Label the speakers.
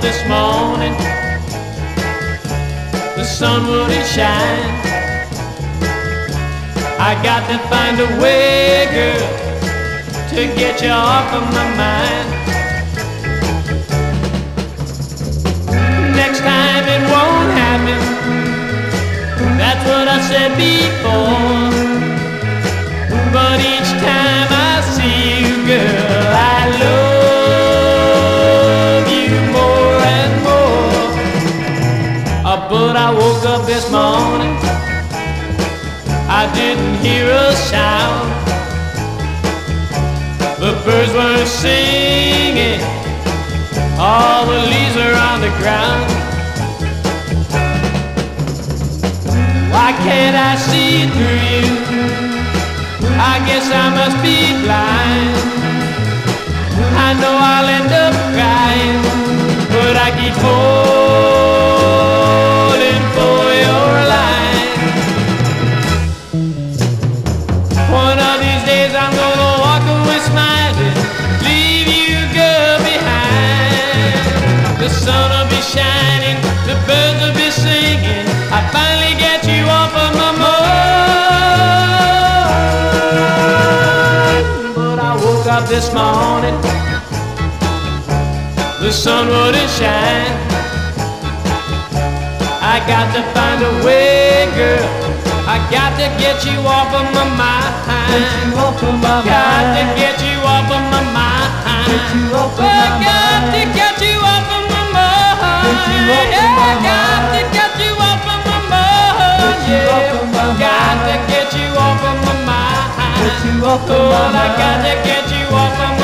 Speaker 1: this morning, the sun wouldn't shine. I got to find a way, girl, to get you off of my mind. Next time it won't happen. That's what I said before. But each time but I woke up this morning, I didn't hear a sound. The birds weren't singing, all the leaves are on the ground. Why can't I see through you? I guess I must be blind. I know I'll end up crying, but I keep falling days I'm gonna walk away smiling, leave you girl behind. The sun will be shining, the birds will be singing. I finally get you off of my mind. But I woke up this morning, the sun wouldn't shine. I got to find a way, girl. I got to get you off of my mind.
Speaker 2: off of my
Speaker 1: Got to get you off of my mind.
Speaker 2: Get you off of
Speaker 1: Oh,
Speaker 2: my
Speaker 1: got to get you off of my mind.
Speaker 2: Get you off of
Speaker 1: Yeah,
Speaker 2: my
Speaker 1: got to get you off of my mind.
Speaker 2: Get you
Speaker 1: Yeah,
Speaker 2: off of my
Speaker 1: Got to
Speaker 2: mind.
Speaker 1: get you off of my mind.
Speaker 2: Got to Get you off of
Speaker 1: Oh,
Speaker 2: my
Speaker 1: I
Speaker 2: mind.